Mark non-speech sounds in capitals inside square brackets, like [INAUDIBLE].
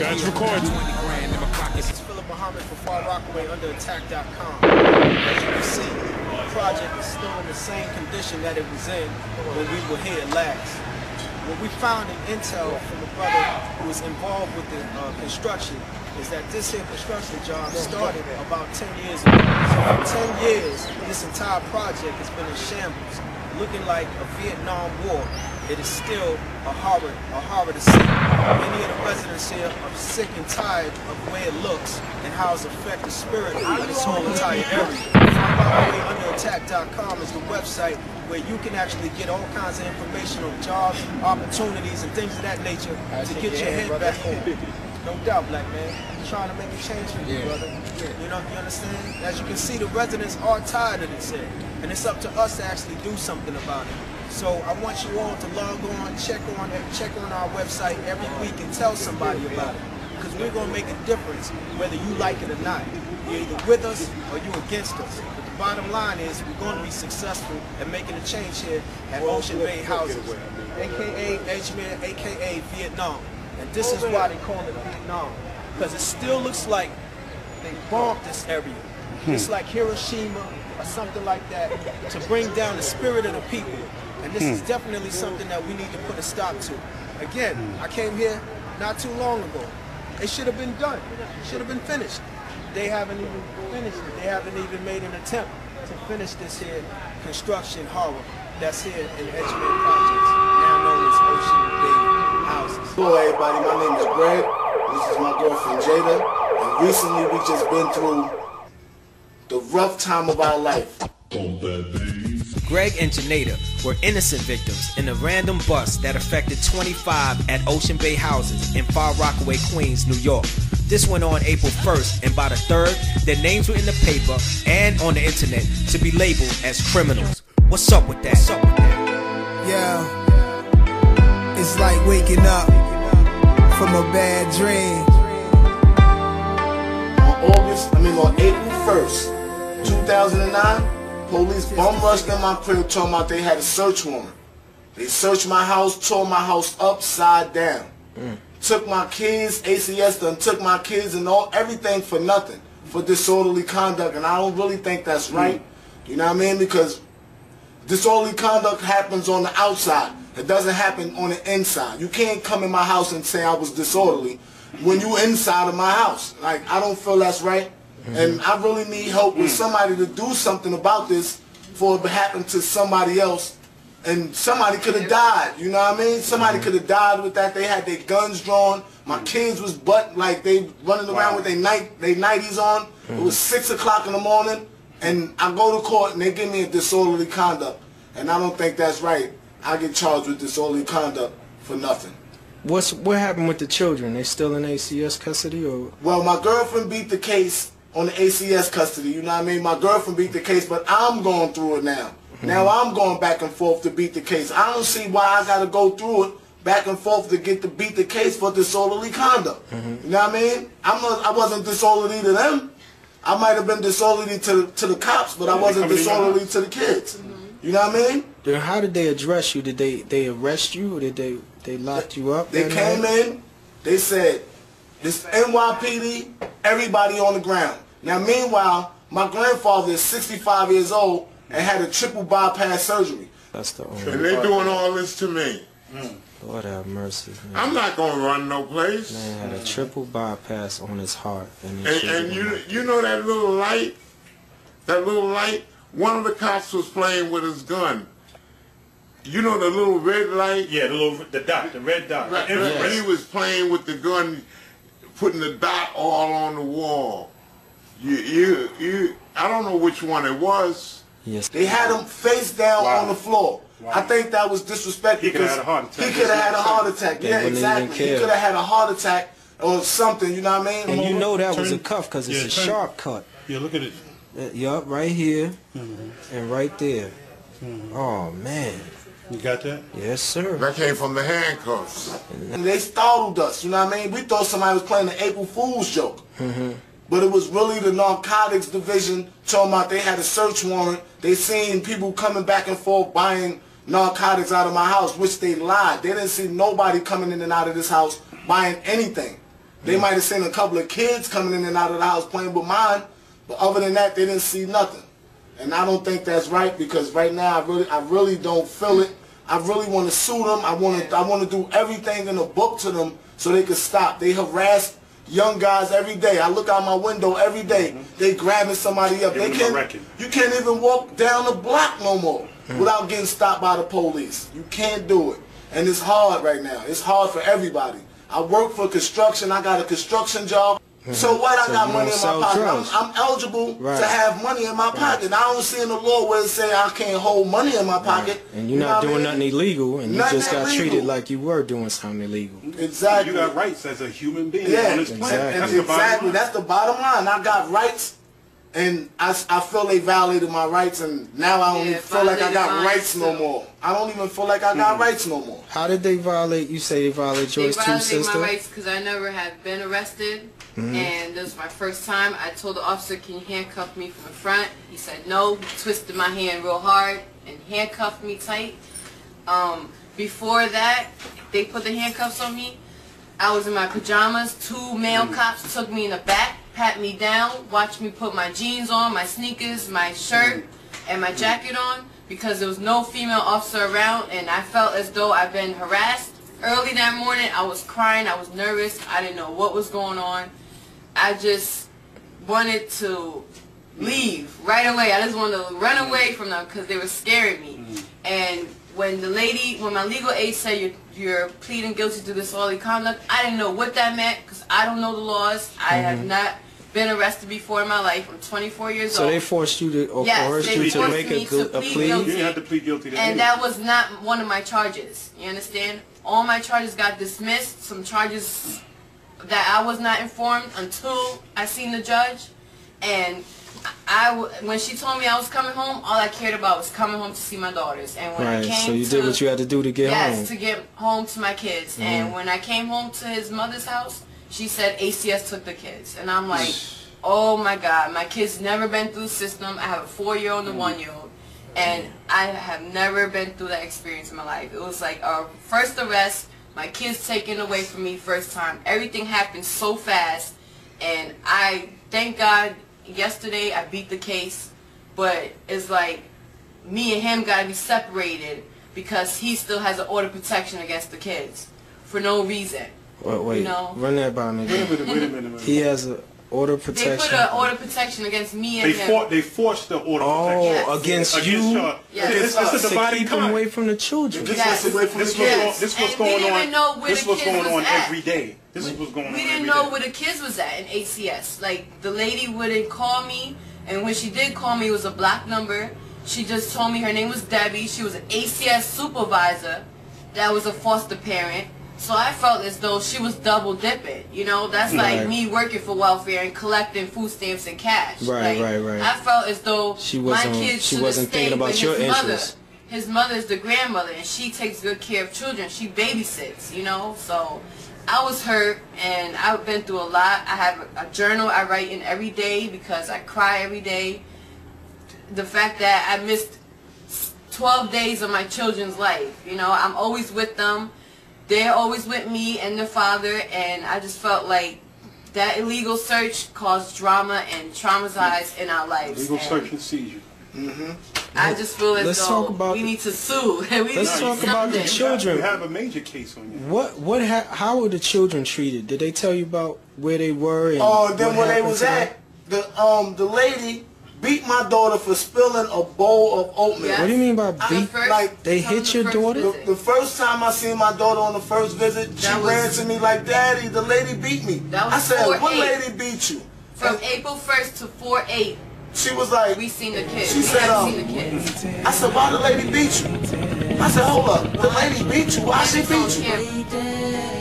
Guys, recording. For Far Rockaway underattack.com. As you can see, the project is still in the same condition that it was in when we were here last. What we found in intel from a brother who was involved with the uh, construction is that this here construction job started about 10 years ago. So for 10 years, this entire project has been in shambles, looking like a Vietnam War. It is still a horror, a horror to see. Many of the residents here are sick and tired of the way it looks and how it's affected the spirit of this whole entire area. FarRockawayUnderAttack.com is the website where you can actually get all kinds of information on jobs, opportunities, and things of that nature to get your head back on. No doubt, black man. I'm trying to make a change for you, brother. You know, you understand? As you can see, the residents are tired of this here. And it's up to us to actually do something about it. So I want you all to log on, check on check on our website every week and tell somebody about it. Because we're gonna make a difference whether you like it or not. You're either with us or you're against us. But the bottom line is we're gonna be successful at making a change here at Ocean Bay Houses. AKA Edgemere, AKA Vietnam. And this is why they call it Vietnam. Because it still looks like they bombed this area. Hmm. It's like Hiroshima or something like that to bring down the spirit of the people. And this is hmm. definitely something that we need to put a stop to. Again, hmm. I came here not too long ago. It should have been done. It should have been finished. They haven't even finished it. They haven't even made an attempt to finish this here construction horror that's here in Edgemere Projects, now known as Ocean Bay Houses. Hello everybody, my name is Greg. This is my girlfriend Jada. And recently we just been through the rough time of our life. Greg and Janeda were innocent victims in a random bust that affected 25 at Ocean Bay houses in Far Rockaway, Queens, New York. This went on April 1st, and by the 3rd, their names were in the paper and on the internet to be labeled as criminals. What's up with that? What's up with that? Yeah, it's like waking up from a bad dream. On August, I mean on April 1st, 2009, police bum rushed in my crib talking about they had a search warrant. They searched my house, tore my house upside down. Took my kids, ACS done took my kids and all everything for nothing. For disorderly conduct. And I don't really think that's right. You know what I mean? Because disorderly conduct happens on the outside. It doesn't happen on the inside. You can't come in my house and say I was disorderly when you inside of my house. Like I don't feel that's right. Mm-hmm. And I really need help with somebody to do something about this for it to happen to somebody else. And somebody could have died, you know what I mean? Somebody mm-hmm. could have died with that. They had their guns drawn. My mm-hmm. kids was butt like they running around with their night they nighties on. It was six o'clock in the morning, and I go to court and they give me a disorderly conduct, and I don't think that's right. I get charged with disorderly conduct for nothing. What's what happened with the children? They still in ACS custody or Well, my girlfriend beat the case on the ACS custody. You know what I mean? My girlfriend beat the case, but I'm going through it now. Mm-hmm. Now I'm going back and forth to beat the case. I don't see why I got to go through it back and forth to get to beat the case for disorderly conduct. Mm-hmm. You know what I mean? I'm not. I wasn't disorderly to them. I might have been disorderly to to the cops, but I wasn't disorderly to the kids. You know what I mean? Then how did they address you? Did they they arrest you or did they they locked you up? They came night? in, they said, this NYPD, everybody on the ground. Now, meanwhile, my grandfather is 65 years old and had a triple bypass surgery. That's the And only. they doing all this to me. Hmm. Lord have mercy. Man. I'm not gonna run no place. Man had a triple bypass on his heart, and, And, and you been- you know that little light, that little light. One of the cops was playing with his gun. You know the little red light. Yeah, the little the dot, the red dot. Right, the and. He was playing with the gun, putting the dot all on the wall. You you you. I don't know which one it was. yes. They had him face down Wow. on the floor. Wow. I think that was disrespectful. He could've had a heart attack. He could have had a heart attack. They yeah, exactly. He could have had a heart attack or something. You know what I mean? And you know that was a cuff because it's yeah, a turn- sharp cut. Yeah, look at it. Uh, yup, right here Mm-hmm. and right there. Oh man, You got that? yes sir. That came from the handcuffs. And they startled us. You know what I mean? We thought somebody was playing the April Fool's joke. Mm-hmm. But it was really the narcotics division talking about they had a search warrant. They seen people coming back and forth buying narcotics out of my house, which they lied. They didn't see nobody coming in and out of this house buying anything. They mm. might have seen a couple of kids coming in and out of the house playing with mine, but other than that, they didn't see nothing. And I don't think that's right because right now I really, I really don't feel it. I really want to sue them. I want to, I want to do everything in the book to them so they can stop. They harass young guys every day. I look out my window every day. Mm-hmm. They grabbing somebody up. Give They a can't. You can't even walk down the block no more mm. without getting stopped by the police. You can't do it, and it's hard right now. It's hard for everybody. I work for construction. I got a construction job. So uh-huh. what? I got money in my pocket. I'm, I'm eligible Right. to have money in my pocket. I don't see in the law where it say I can't hold money in my pocket. And you're You not what I doing mean? nothing illegal, and you just got illegal. treated like you were doing something illegal. Exactly. You got rights as a human being Yeah, on this planet. exactly. That's the bottom exactly. line. That's the bottom line. I got rights, and I, I feel they violated my rights, and now I don't Yeah, even feel like I got violated mine rights no more. I don't even feel like I got hmm. rights no more. How did they violate? You say they violate They yours too, violated sister? my rights because I never have been arrested, Mm-hmm. and this was my first time. I told the officer, "Can you handcuff me from the front?" He said no. He twisted my hand real hard and handcuffed me tight. Um, before that, they put the handcuffs on me. I was in my pajamas. Two male mm-hmm. cops took me in the back, pat me down, watched me put my jeans on, my sneakers, my shirt, mm-hmm. and my jacket on because there was no female officer around, and I felt as though I've been harassed. Early that morning, I was crying. I was nervous. I didn't know what was going on. I just wanted to leave right away. I just wanted to run away mm. from them because they were scaring me. Mm. And when the lady, when my legal aid said you're, you're pleading guilty to disorderly conduct, I didn't know what that meant because I don't know the laws. I have mm-hmm. not been arrested before in my life. I'm 24 years So old. So they forced you to, or Yes, coerced you to make a, to gu- a plead plea? You guilty. didn't have to plead guilty to And anything. that was not one of my charges. You understand? All my charges got dismissed. Some charges that I was not informed until I seen the judge. And I, when she told me I was coming home, all I cared about was coming home to see my daughters. And when I came so you to, did what you had to do to get yes, home. to get home to my kids. Mm-hmm. And when I came home to his mother's house, she said ACS took the kids. And I'm like, oh my God, my kids never been through the system. I have a four-year-old and a mm-hmm. one-year-old. And I have never been through that experience in my life. It was like a first arrest, my kids taken away from me first time. Everything happened so fast. And I, thank God, yesterday I beat the case. But it's like, me and him got to be separated because he still has an order of protection against the kids for no reason. Wait, wait, You know. run that by me. Wait a minute, wait a minute. Wait a minute. He has a order of They put protection. an order protection against me and They, him. fought, they forced the order of Oh, protection. Yes. against, Against you. y'all. Yes. It's, it's a to dividing keep away from the children. This Yes. was away This the was, on, this was going on. know where this the was going was on at. every day. This was going on we didn't day. know where the kids was at in ACS. Like the lady wouldn't call me, and when she did call me, it was a black number. She just told me her name was Debbie. She was an ACS supervisor. That was a foster parent. So I felt as though she was double dipping. You know, that's like Right. me working for welfare and collecting food stamps and cash. Right, Like, right, right. I felt as though She my wasn't- kids she should wasn't thinking about your his mother. His mother is the grandmother, and she takes good care of children. She babysits, you know. So I was hurt, and I've been through a lot. I have a, a journal I write in every day because I cry every day. The fact that I missed 12 days of my children's life, you know, I'm always with them. They're always with me and their father, and I just felt like that illegal search caused drama and traumatized in our lives. Legal and search and seizure. Mm-hmm. I just feel as Let's though talk about we need to sue. [LAUGHS] we need Let's to do talk about the children. You have a major case on you. What what ha- how were the children treated? Did they tell you about where they were? And Oh, then what when they was at, the um the lady beat my daughter for spilling a bowl of oatmeal. Yeah. What do you mean by On the beat? first- like, they hit the your first daughter? The, the first time I seen my daughter on the first visit, she was- ran to me like, "Daddy, the lady beat me." That was I said, four "What eight. lady beat you?" From And April 1st to 4-8, she was like, we seen the kids. She we said, um, seen the kids. I said, "Why the lady beat you?" I said, "Hold up, the lady beat you. Why she beat you?"